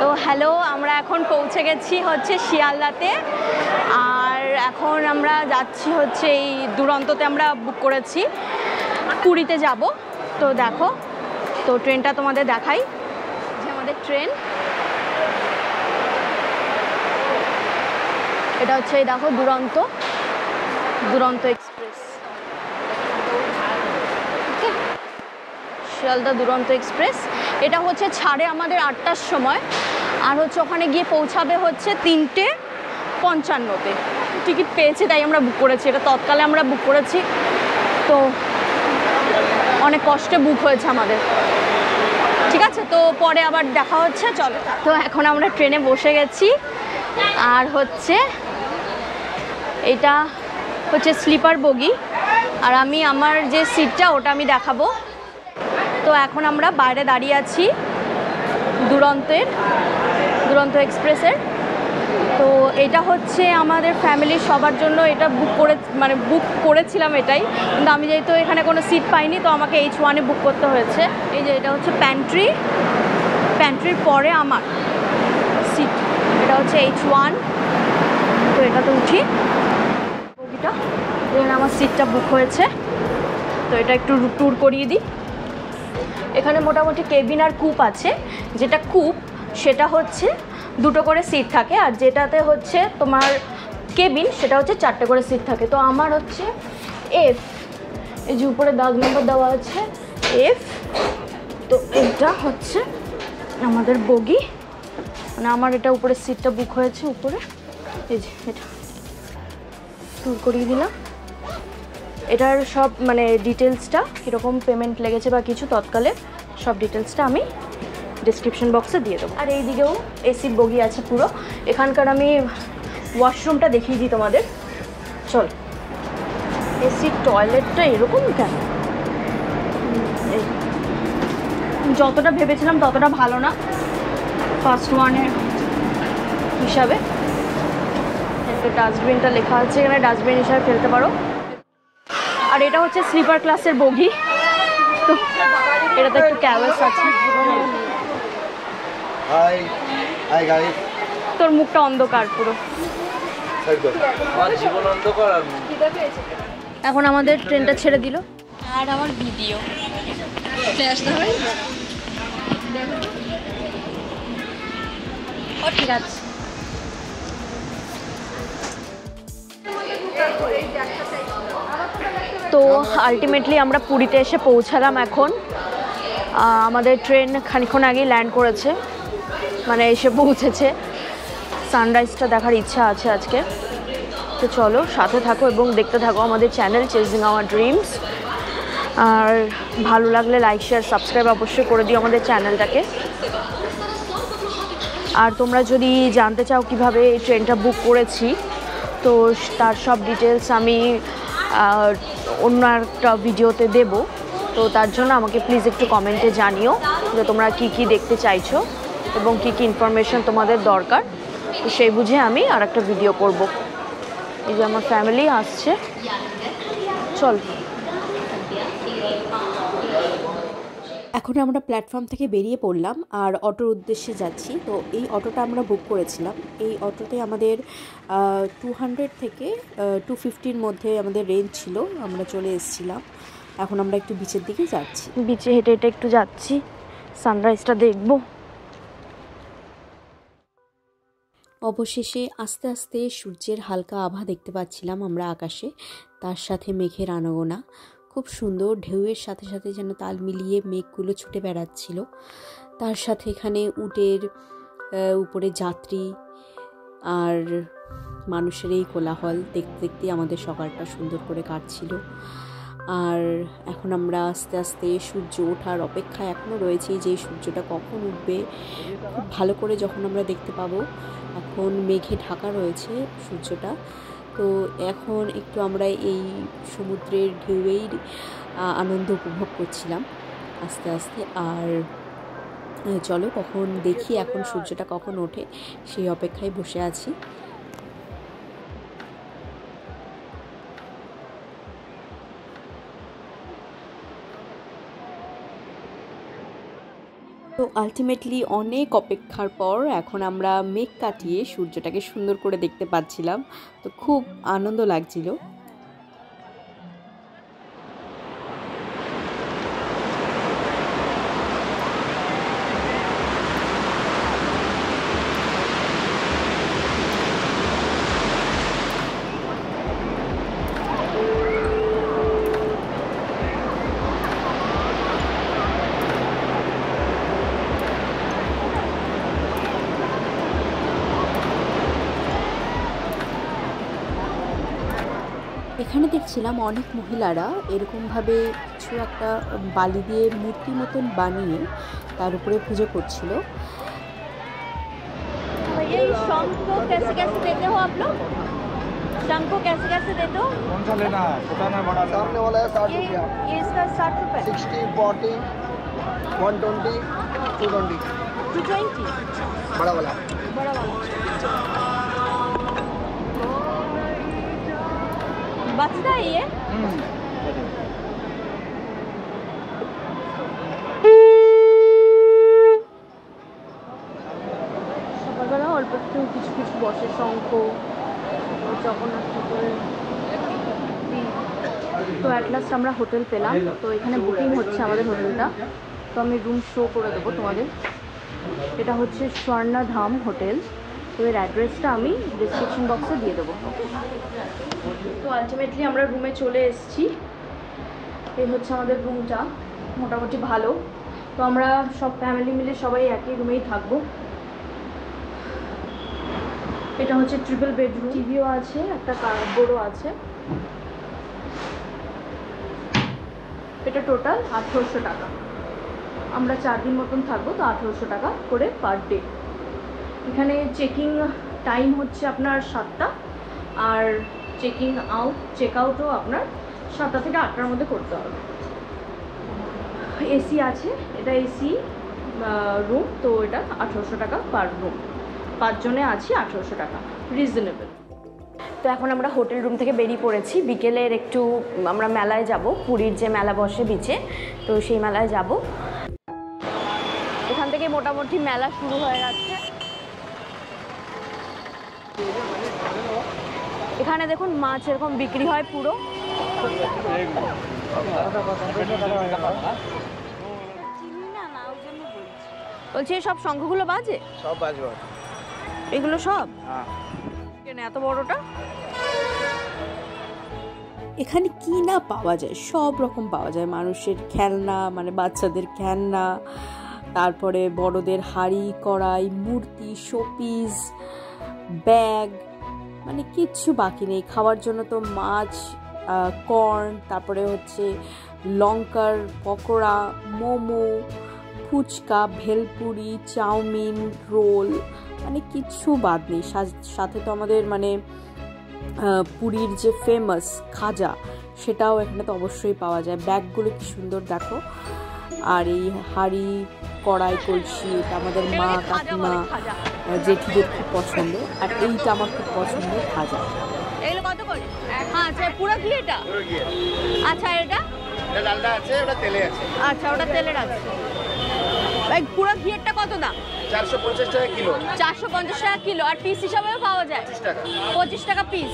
তো হ্যালো আমরা এখন পৌঁছে গেছি হচ্ছে শিয়ালদাতে। আর এখন আমরা যাচ্ছি হচ্ছে এই দুরন্ততে আমরা বুক করেছি। পুরীতে যাব। তো দেখো, তো ট্রেনটা তোমাদের দেখাই। যে আমাদের ট্রেন। এটা হচ্ছে এই দেখো দুরন্ত। দুরন্ত এক্সপ্রেস। শিয়ালদা দুরন্ত এক্সপ্রেস। এটা হচ্ছে ছাড়ে আমাদের আটটার সময়। আর হচ্ছে ওখানে গিয়ে পৌঁছাবে হচ্ছে তিনটে পঞ্চান্নতে। টিকিট পেয়েছি, তাই আমরা বুক করেছি। এটা তৎকালে আমরা বুক করেছি। তো অনেক কষ্টে বুক হয়েছে আমাদের। ঠিক আছে, তো পরে আবার দেখা হচ্ছে, চলো। তো এখন আমরা ট্রেনে বসে গেছি। আর হচ্ছে এটা হচ্ছে স্লিপার বগি। আর আমি আমার যে সিটটা, ওটা আমি দেখাবো। তো এখন আমরা বাইরে দাঁড়িয়ে আছি দুরন্তের, দুরন্ত এক্সপ্রেসের। তো এটা হচ্ছে আমাদের ফ্যামিলির সবার জন্য এটা বুক করে মানে বুক করেছিলাম এটাই। কিন্তু আমি যেহেতু এখানে কোনো সিট পাইনি, তো আমাকে এইচ ওয়ানে বুক করতে হয়েছে। এই যে এটা হচ্ছে প্যান্ট্রি প্যান্ট্রির পরে আমার সিট এটা হচ্ছে এইচ ওয়ান তো এটাতে উঠি। বগিটা। এখানে আমার সিটটা বুক হয়েছে। তো এটা একটু ট্যুর করিয়ে দিই। এখানে মোটামুটি কেবিন আর কূপ আছে। যেটা কূপ, সেটা হচ্ছে দুটো করে সিট থাকে, আর যেটাতে হচ্ছে তোমার কেবিন, সেটা হচ্ছে চারটে করে সিট থাকে। তো আমার হচ্ছে এফ এই যে উপরে দাগ নম্বর দেওয়া আছে এফ তো এটা হচ্ছে আমাদের বগি। মানে আমার এটা উপরে সিটটা বুক হয়েছে উপরে। এই যে এটা ট্যুর করিয়ে দিলাম। এটার সব মানে ডিটেলসটা কীরকম পেমেন্ট লেগেছে বা কিছু তৎকালে, সব ডিটেলসটা আমি ডিসক্রিপশন বক্সে দিয়ে দেবো। আর এই দিকেও এসির বগি আছে পুরো। এখানকার আমি ওয়াশরুমটা দেখিয়ে দিই তোমাদের। চল। এসির টয়লেটটা এরকম কেন। যতটা ভেবেছিলাম ততটা ভালো না। ফার্স্ট ওয়ানের হিসাবে। ডাস্টবিনটা লেখা আছে এখানে ডাস্টবিন হিসাবে ফেলতে পারো। আর এটা হচ্ছে স্লিপার ক্লাসের বগি। তো এটাতে একটু ক্যাওয়াস আছে। হাই হাই গাইস তোর মুখটা অন্ধকার পুরো। এখন আমাদের ট্রেনটা ছেড়ে দিল। আর আমার ভিডিও। ও ঠিক আছে। তো আলটিমেটলি আমরা পুরীতে এসে পৌঁছালাম এখন। আমাদের ট্রেন খানিক্ষণ আগেই ল্যান্ড করেছে। মানে এসে পৌঁছেছে। সানরাইজটা দেখার ইচ্ছা আছে আজকে। তো চলো, সাথে থাকো এবং দেখতে থাকো আমাদের চ্যানেল চেজিং আওয়ার ড্রিমস আর ভালো লাগলে লাইক শেয়ার সাবস্ক্রাইব অবশ্যই করে দিও আমাদের চ্যানেলটাকে আর তোমরা যদি জানতে চাও কীভাবে এই ট্রেনটা বুক করেছি, তো তার সব ডিটেলস আমি অন্য একটা ভিডিওতে দেব। তো তার জন্য আমাকে প্লিজ একটু কমেন্টে জানিও যে তোমরা কি কি দেখতে চাইছো এবং কি কি ইনফরমেশন তোমাদের দরকার। তো সেই বুঝে আমি আর একটা ভিডিও করব। এই যে আমার ফ্যামিলি আসছে। চল। এখন আমরা প্ল্যাটফর্ম থেকে বেরিয়ে পড়লাম আর অটোর উদ্দেশ্যে যাচ্ছি। তো এই অটোটা আমরা বুক করেছিলাম। এই অটোতে আমাদের টু হান্ড্রেড থেকে টু ফিফটির মধ্যে আমাদের রেঞ্জ ছিল। আমরা চলে এসেছিলাম। এখন আমরা একটু বিচের দিকে যাচ্ছি। বিচে হেঁটে হেঁটে একটু যাচ্ছি। সানরাইজটা দেখব। অবশেষে আস্তে আস্তে সূর্যের হালকা আভা দেখতে পাচ্ছিলাম আমরা আকাশে। তার সাথে মেঘের আনাগোনা। খুব সুন্দর ঢেউয়ের সাথে সাথে যেন তাল মিলিয়ে মেঘগুলো ছুটে বেড়াচ্ছিল। তার সাথে এখানে উটের উপরে যাত্রী আর মানুষের এই কোলাহল দেখতে দেখতে আমাদের সকালটা সুন্দর করে কাটছিল। আর এখন আমরা আস্তে আস্তে সূর্য ওঠার অপেক্ষায় এখনও রয়েছি যে সূর্যটা কখন উঠবে। খুব ভালো করে যখন আমরা দেখতে পাবো, এখন মেঘে ঢাকা রয়েছে সূর্যটা। তো এখন একটু আমরা এই সমুদ্রের ঢেউয়েই আনন্দ উপভোগ করছিলাম আস্তে আস্তে। আর, চলো কখন দেখি এখন সূর্যটা কখন ওঠে সেই অপেক্ষায় বসে আছি। আলটিমেটলি অনেক অপেক্ষার পর এখন আমরা মেঘ কাটিয়ে সূর্যটাকে সুন্দর করে দেখতে পাচ্ছিলাম। তো খুব আনন্দ লাগছিল। এখানে দেখছিলাম অনেক মহিলারা এরকমভাবে কিছু একটা বালি দিয়ে মূর্তি মতন বানিয়ে তার উপরে পুজো করছিল भैया ये शंख को कैसे कैसे देते हो आप लोग शंख को कैसे कैसे देते हो कौन सा लेना है छोटा ना बड़ा सामने वाला है साठ ये रुपया ये इसका साठ रुपये sixty forty one twenty two twenty two twenty बड़ा वाला बड़ा वाला সকালবেলা অল্প কিছু কিছু শঙ্খ, জগন্নাথ তো অ্যাট লাস্ট আমরা হোটেল পেলাম। তো এখানে বুকিং হচ্ছে আমাদের হোটেলটা তো আমি রুম শো করে দেবো তোমাদের। এটা হচ্ছে স্বর্ণাধাম হোটেল তো এর অ্যাড্রেসটা আমি ডিসক্রিপশন বক্সে দিয়ে দেবো ওকে তো আলটিমেটলি আমরা রুমে চলে এসেছি। এই হচ্ছে আমাদের রুমটা মোটামুটি ভালো। তো আমরা সব ফ্যামিলি মিলে সবাই একই রুমেই থাকব। এটা হচ্ছে ট্রিপল বেডরুম টিভিও আছে, একটা কার্ডবোর্ডও আছে। এটা টোটাল আঠেরোশো টাকা। আমরা চার দিন মতন থাকব তো আঠেরোশো টাকা করে পার ডে এখানে চেকিং টাইম হচ্ছে আপনার সাতটা। আর চেকিং আউট চেক আউটও আপনার সাতটা থেকে আটটার মধ্যে করতে হবে। এসি আছে, এটা এসি রুম তো এটা আঠেরোশো টাকা পার রুম পাঁচজনে আছি, আঠেরোশো টাকা। রিজনেবল তো এখন আমরা হোটেল রুম থেকে বেরিয়ে পড়েছি। বিকেলের একটু, আমরা মেলায় যাব। পুরীর যে মেলা বসে বিচে তো সেই মেলায় যাব। এখান থেকে মোটামুটি মেলা শুরু হয়ে যাচ্ছে এখানে দেখুন মাছ এরকম বিক্রি হয় পুরো। বলছি সব শঙ্খগুলো বাজে? সব বাজে এগুলো সব? হ্যাঁ। কেন এত বড়টা? এখানে কি না পাওয়া যায়? সব রকম পাওয়া যায়। মানুষের খেলনা মানে বাচ্চাদের খেলনা তারপরে বড়দের হাড়ি কড়াই মূর্তি শোপিস ব্যাগ মানে কিচ্ছু বাকি নেই। খাওয়ার জন্য তো মাছ কর্ন তারপরে হচ্ছে লঙ্কার পকোড়া, মোমো, ফুচকা, ভেলপুরি, চাউমিন, রোল মানে কিচ্ছু বাদ নেই। সাথে তো আমাদের মানে পুরীর যে ফেমাস খাজা, সেটাও এখানে তো অবশ্যই পাওয়া যায়। ব্যাগগুলো কি সুন্দর দেখো। আর এই হাঁড়ি কড়াই কলসি এটা আমাদের মা কাকিমা। আহ, জেঠিদের খুব পছন্দ। আর এইটা আমার খুব পছন্দ খাজা এগুলো কত করে? হ্যাঁ আচ্ছা পুরো কি এটা? আচ্ছা এটা? এটা ডালটা আছে ওটা তেলে আছে। আচ্ছা ওটা তেলের আছে। এই পুরো ঘিয়েরটা কত দাম? চারশো পঞ্চাশ টাকা কিলো। চারশো পঞ্চাশ টাকা কিলো। আর পিস হিসাবেও পাওয়া যায়? পঁচিশ টাকা। পঁচিশ টাকা পিস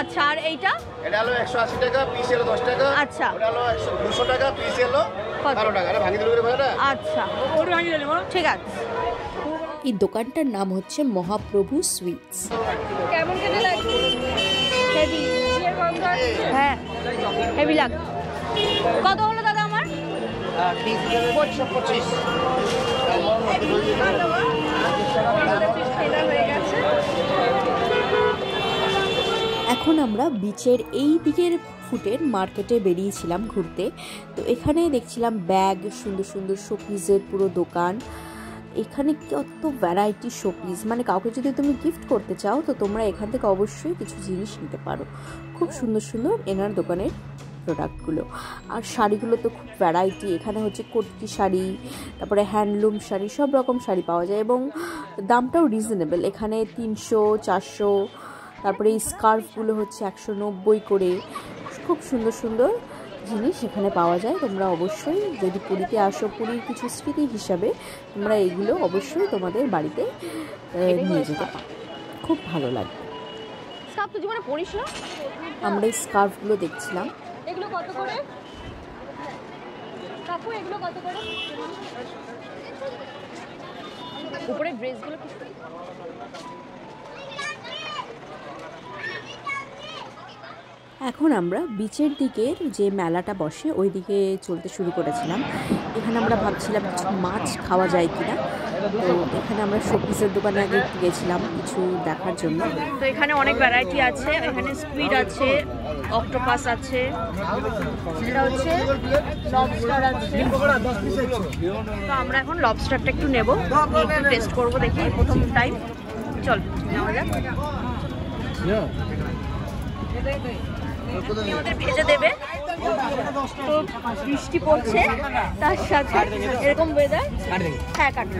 আচ্ছা আর এইটা? এটা হলো একশো আশি টাকা পিস এলো দশ টাকা। আচ্ছা। ওটা হলো একশো দুশো টাকা পিস এলো আচ্ছা। ঠিক আছে। এই দোকানটার নাম হচ্ছে মহাপ্রভু সুইটস। কেমন খেতে লাগছে? হেভি হ্যাঁ হেভি লাগ কত হলো দাদা আমার? এখন আমরা বিচের এই দিকের ফুটের মার্কেটে বেরিয়েছিলাম ঘুরতে। তো এখানে দেখছিলাম ব্যাগ, সুন্দর সুন্দর শোপিসের পুরো দোকান। এখানে কত ভ্যারাইটি শোপিস মানে কাউকে যদি তুমি গিফট করতে চাও, তো তোমরা এখান থেকে অবশ্যই কিছু জিনিস নিতে পারো। খুব সুন্দর সুন্দর এনার দোকানের প্রোডাক্টগুলো আর শাড়িগুলো তো খুব ভ্যারাইটি এখানে হচ্ছে কটকি শাড়ি, তারপরে হ্যান্ডলুম শাড়ি, সব রকম শাড়ি পাওয়া যায় এবং দামটাও রিজনেবল এখানে তিনশো, চারশো, তারপরে এই স্কার্ফগুলো হচ্ছে একশো নব্বই করে। খুব সুন্দর সুন্দর জিনিস এখানে পাওয়া যায়। তোমরা অবশ্যই যদি পুরীতে আসো পুরীর কিছু স্মৃতি হিসাবে তোমরা এগুলো অবশ্যই তোমাদের বাড়িতে নিয়ে যেতে পারো। খুব ভালো লাগবে। আমরা এই স্কার্ফগুলো দেখছিলাম। এগুলো কত করে? কাকু এগুলো কত করে? উপরে ড্রেসগুলো এখন আমরা বিচের দিকের যে মেলাটা বসে ওই দিকে চলতে শুরু করেছিলাম। এখানে আমরা ভাবছিলাম কিছু মাছ খাওয়া যায় কিনা। তো এখানে আমরা শোপিসের দোকানে আগে গেছিলাম কিছু দেখার জন্য। তো এখানে অনেক ভ্যারাইটি আছে। এখানে স্কুইড আছে অক্টোপাস আছে এটা হচ্ছে লবস্টার আছে। তো আমরা এখন লবস্টারটা একটু নেব। একটু টেস্ট করব দেখি প্রথম টাইম চল নেওয়া যাক। আমাদের ভেজে দেবে তো বৃষ্টি পড়ছে তার সাথে এরকম ওয়েদার হ্যাঁ কাটবে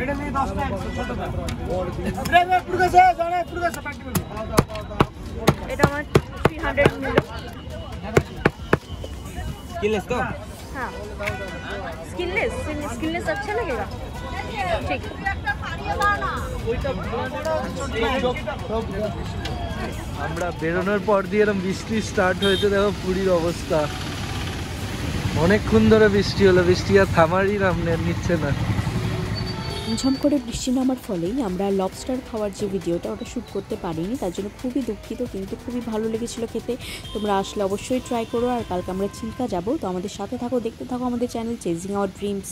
এটা আমার থ্রি হান্ড্রেড নিল किलेस तो हाँ स्किनलेस स्किनलेस अच्छा लगेगा ठीक আমরা বেরোনোর পর দিয়ে এরকম বৃষ্টি স্টার্ট হয়েছে, দেখো পুরীর অবস্থা। অনেকক্ষণ ধরে বৃষ্টি হলো, বৃষ্টি আর থামারই নাম নিচ্ছে না। ঝম করে বৃষ্টি নামার ফলেই আমরা লবস্টার খাওয়ার যে ভিডিওটা ওটা শ্যুট করতে পারিনি, তার জন্য খুবই দুঃখিত, কিন্তু খুবই ভালো লেগেছিল খেতে। তোমরা আসলে অবশ্যই ট্রাই করো, আর কালকে আমরা চিল্কা যাব। তো আমাদের সাথে থাকো, দেখতে থাকো আমাদের চ্যানেল চেজিং আওয়ার ড্রিমস